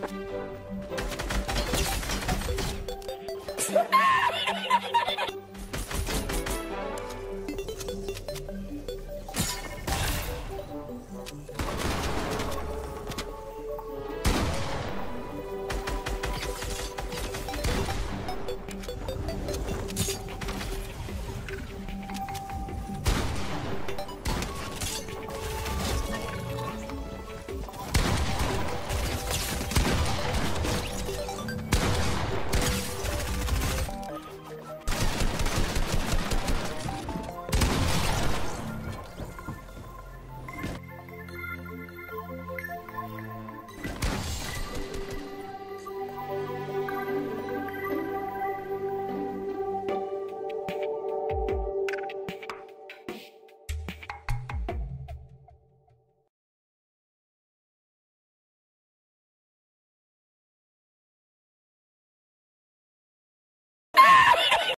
it.